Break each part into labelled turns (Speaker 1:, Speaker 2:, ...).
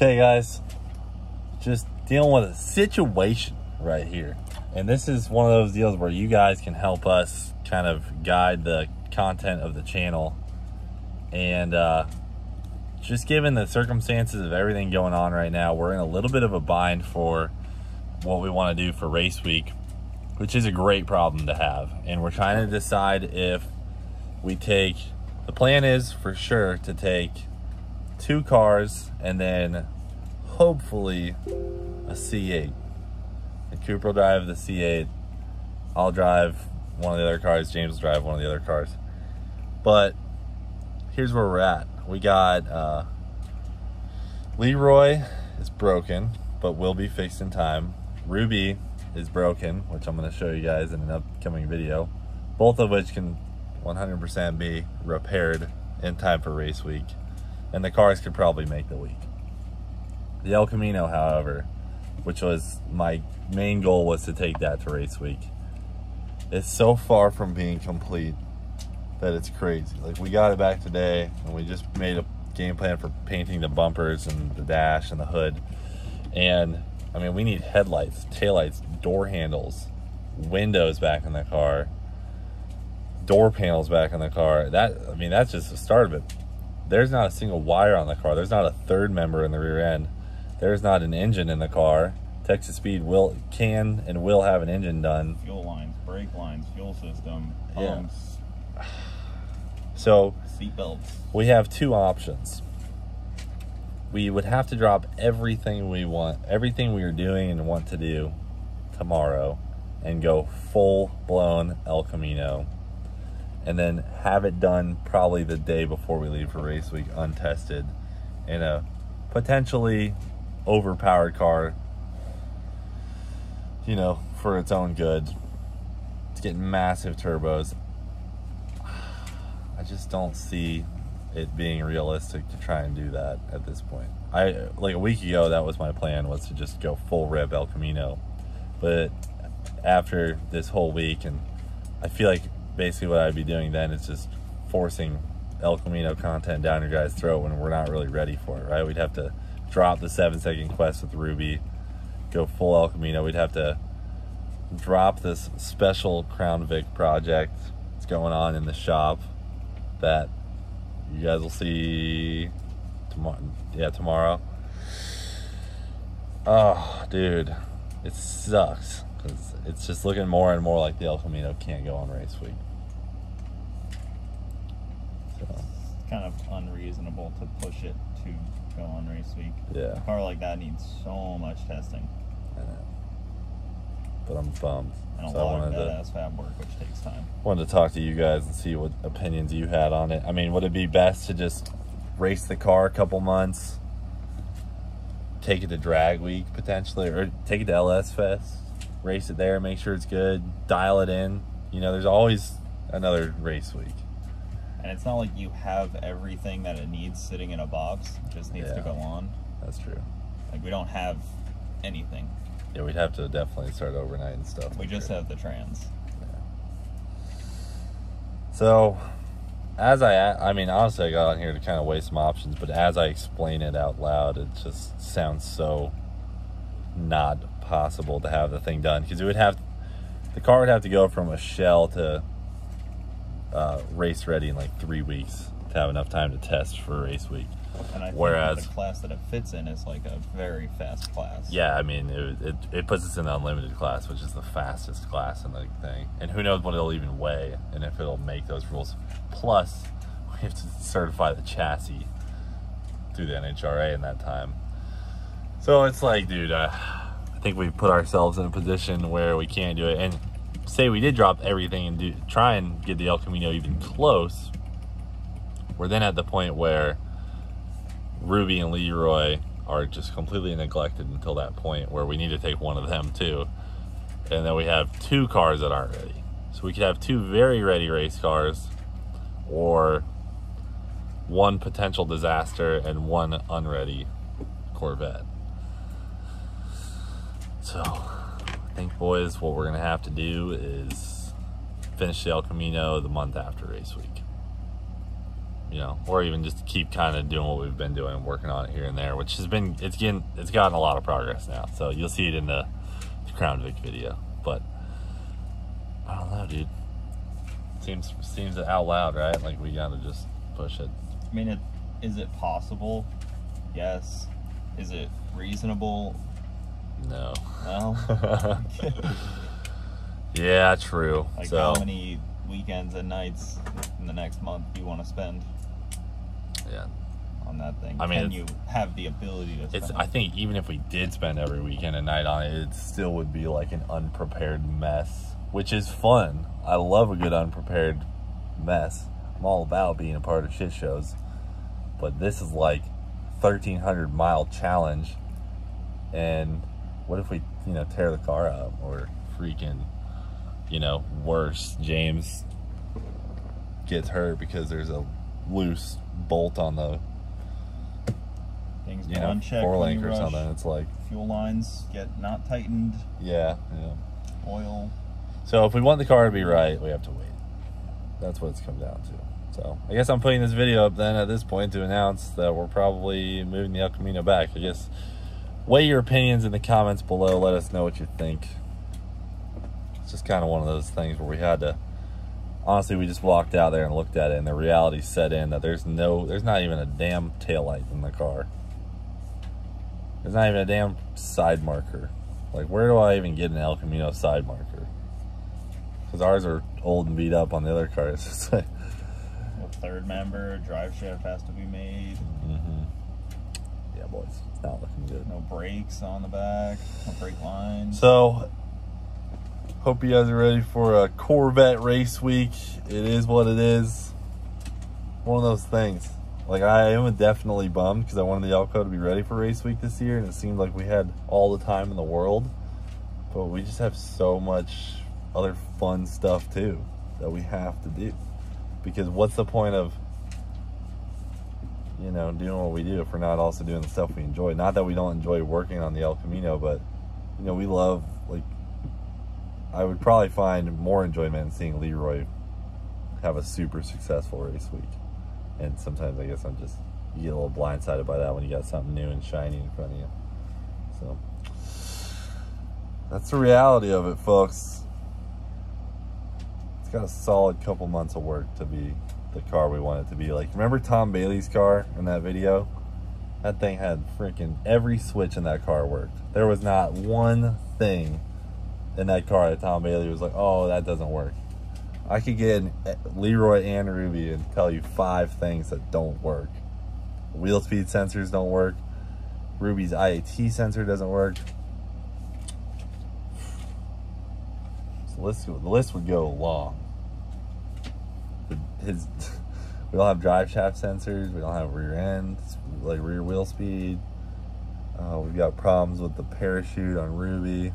Speaker 1: Okay, guys, just dealing with a situation right here. And this is one of those deals where you guys can help us kind of guide the content of the channel. And uh, just given the circumstances of everything going on right now, we're in a little bit of a bind for what we want to do for race week, which is a great problem to have. And we're trying to decide if we take, the plan is for sure to take two cars and then hopefully a C8. And Cooper will drive the C8. I'll drive one of the other cars. James will drive one of the other cars. But here's where we're at. We got uh, Leroy is broken, but will be fixed in time. Ruby is broken, which I'm going to show you guys in an upcoming video. Both of which can 100% be repaired in time for race week. And the cars could probably make the week. The El Camino, however, which was my main goal was to take that to race week. It's so far from being complete that it's crazy. Like we got it back today and we just made a game plan for painting the bumpers and the dash and the hood. And I mean, we need headlights, taillights, door handles, windows back in the car, door panels back in the car. That I mean, that's just the start of it. There's not a single wire on the car. There's not a third member in the rear end. There's not an engine in the car. Texas Speed will can and will have an engine done.
Speaker 2: Fuel lines, brake lines, fuel system, pumps,
Speaker 1: yeah. So
Speaker 2: seat belts.
Speaker 1: We have two options. We would have to drop everything we want, everything we are doing and want to do tomorrow and go full blown El Camino and then have it done probably the day before we leave for race week untested in a potentially overpowered car, you know, for its own good. It's getting massive turbos. I just don't see it being realistic to try and do that at this point. I like a week ago that was my plan was to just go full rip El Camino. But after this whole week and I feel like basically what I'd be doing then is just forcing El Camino content down your guys' throat when we're not really ready for it, right? We'd have to drop the seven second quest with Ruby, go full El Camino. We'd have to drop this special Crown Vic project that's going on in the shop that you guys will see tomorrow. Yeah, tomorrow. Oh, dude, it sucks because it's just looking more and more like the El Camino can't go on race week.
Speaker 2: So. Kind of unreasonable to push it to go on race week.
Speaker 1: Yeah.
Speaker 2: A car like that needs so much testing.
Speaker 1: I know. But I'm bummed.
Speaker 2: And a so lot of dead ass fab work, which takes time.
Speaker 1: Wanted to talk to you guys and see what opinions you had on it. I mean, would it be best to just race the car a couple months, take it to drag week potentially, or take it to LS Fest, race it there, make sure it's good, dial it in. You know, there's always another race week.
Speaker 2: And it's not like you have everything that it needs sitting in a box. It just needs yeah, to go on.
Speaker 1: That's true.
Speaker 2: Like we don't have anything.
Speaker 1: Yeah, we'd have to definitely start overnight and stuff.
Speaker 2: We just have the trans.
Speaker 1: Yeah. So, as I, I mean, honestly, I got on here to kind of weigh some options, but as I explain it out loud, it just sounds so not possible to have the thing done because it would have, the car would have to go from a shell to uh, race ready in like three weeks to have enough time to test for race week.
Speaker 2: And I Whereas the class that it fits in is like a very fast class.
Speaker 1: Yeah, I mean, it, it, it puts us in the unlimited class, which is the fastest class in the thing. And who knows what it'll even weigh and if it'll make those rules. Plus, we have to certify the chassis through the NHRA in that time. So it's like, dude, uh, I think we've put ourselves in a position where we can't do it. And say we did drop everything and do try and get the El Camino even close, we're then at the point where Ruby and Leroy are just completely neglected until that point where we need to take one of them too. And then we have two cars that aren't ready. So we could have two very ready race cars or one potential disaster and one unready Corvette. So think boys, what we're gonna have to do is finish the El Camino the month after race week. you know, or even just keep kind of doing what we've been doing, and working on it here and there, which has been it's getting it's gotten a lot of progress now. So you'll see it in the, the Crown Vic video. But I don't know, dude. Seems seems out loud, right? Like we gotta just push it.
Speaker 2: I mean, it, is it possible? Yes. Is it reasonable?
Speaker 1: No.
Speaker 2: No.
Speaker 1: yeah, true.
Speaker 2: like
Speaker 1: so
Speaker 2: how many weekends and nights in the next month do you want to spend
Speaker 1: yeah,
Speaker 2: on that thing?
Speaker 1: I mean,
Speaker 2: you have the ability to? Spend
Speaker 1: It's.
Speaker 2: it?
Speaker 1: I think even if we did spend every weekend and night on it, it still would be like an unprepared mess, which is fun. I love a good unprepared mess. I'm all about being a part of shit shows, but this is like 1300 mile challenge, and what if we, you know, tear the car up or freaking, you know, worse, James gets hurt because there's a loose bolt on the
Speaker 2: things
Speaker 1: you know
Speaker 2: unchecked
Speaker 1: four link or
Speaker 2: rush.
Speaker 1: something. It's like
Speaker 2: Fuel lines get not tightened.
Speaker 1: yeah, yeah.
Speaker 2: Oil.
Speaker 1: So if we want the car to be right, we have to wait. That's what it's come down to. So I guess I'm putting this video up then at this point to announce that we're probably moving the El Camino back. I guess weigh your opinions in the comments below. Let us know what you think. It's just kind of one of those things where we had to. Honestly, we just walked out there and looked at it, and the reality set in that there's no, there's not even a damn taillight in the car. There's not even a damn side marker. Like, where do I even get an El Camino side marker? Because ours are old and beat up on the other cars. It's like,
Speaker 2: third member. Drive shaft has to be made.
Speaker 1: Boys, it's not looking good.
Speaker 2: No brakes on the back. No brake lines.
Speaker 1: So, hope you guys are ready for a Corvette race week. It is what it is. One of those things. Like I am definitely bummed because I wanted the Elko to be ready for race week this year, and it seemed like we had all the time in the world. But we just have so much other fun stuff too that we have to do. Because what's the point of you know doing what we do if we're not also doing the stuff we enjoy? Not that we don't enjoy working on the El Camino, but you know we love like I would probably find more enjoyment in seeing Leroy have a super successful race week. And sometimes I guess I'm just you get a little blindsided by that when you got something new and shiny in front of you. So that's the reality of it, folks. It's got a solid couple months of work to be the car we want it to be. Like, remember Tom Bailey's car in that video? That thing had freaking every switch in that car worked. There was not one thing in that car that Tom Bailey was like, oh, that doesn't work. I could get an- eh, Leroy and Ruby and tell you five things that don't work. Wheel speed sensors don't work. Ruby's IAT sensor doesn't work. So the list, the list would go long. His, we don't have drive shaft sensors. We don't have rear ends, like rear wheel speed. Uh, we've got problems with the parachute on Ruby.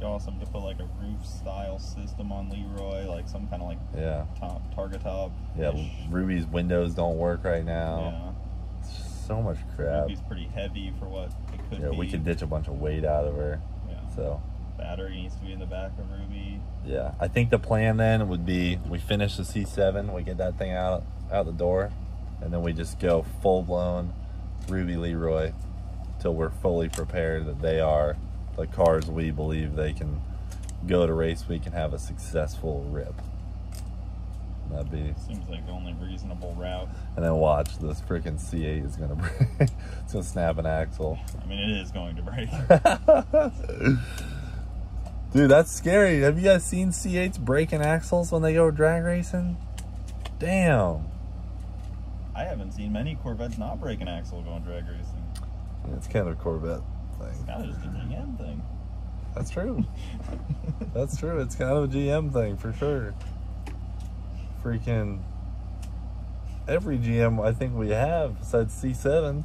Speaker 2: You also have to put like a roof style system on Leroy, like some kind of like
Speaker 1: Yeah,
Speaker 2: top targa top.
Speaker 1: yeah. Ruby's windows don't work right now.
Speaker 2: Yeah.
Speaker 1: So much crap.
Speaker 2: Ruby's pretty heavy for what it could
Speaker 1: Yeah,
Speaker 2: be.
Speaker 1: we could ditch a bunch of weight out of her.
Speaker 2: Yeah.
Speaker 1: So
Speaker 2: Battery needs to be in the back of Ruby.
Speaker 1: yeah, I think the plan then would be we finish the C7, we get that thing out out the door, and then we just go full blown Ruby Leroy till we're fully prepared that they are the cars we believe they can go to race week and have a successful rip. That'd be
Speaker 2: Seems like the only reasonable route.
Speaker 1: and then watch this freaking C8 is gonna break. it's gonna snap an axle.
Speaker 2: I mean, it is going to break.
Speaker 1: Dude, that's scary. Have you guys seen C8s breaking axles when they go drag racing? Damn.
Speaker 2: I haven't seen many Corvettes not break an axle going drag racing.
Speaker 1: Yeah, It's kind of a Corvette thing.
Speaker 2: It's kind of just a GM thing.
Speaker 1: That's true. That's true. It's kind of a GM thing for sure. Freaking every GM I think we have besides C7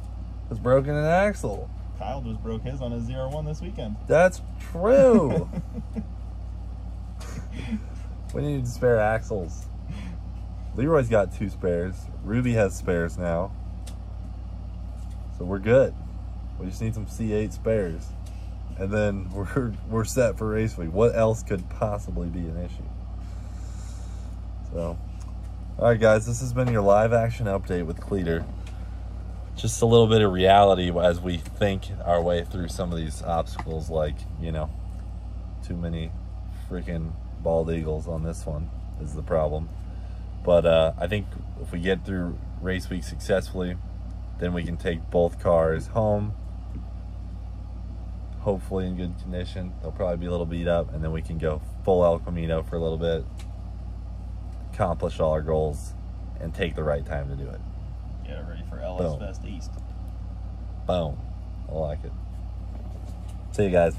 Speaker 1: has broken an axle.
Speaker 2: Kyle just broke his on his zero one this weekend.
Speaker 1: That's true. we need spare axles. Leroy's got two spares. Ruby has spares now. So we're good. We just need some C8 spares. And then we're we're set for race week. What else could possibly be an issue? So All right, guys, this has been your live action update with Cleater. Just a little bit of reality as we think our way through some of these obstacles, like, you know, too many freaking bald eagles on this one is the problem. But uh, I think if we get through race week successfully, then we can take both cars home, hopefully in good condition. They'll probably be a little beat up, and then we can go full El Camino for a little bit, accomplish all our goals, and take the right time to do it.
Speaker 2: Get ready for LS
Speaker 1: Boom.
Speaker 2: Fest East.
Speaker 1: Boom. I like it. See you guys.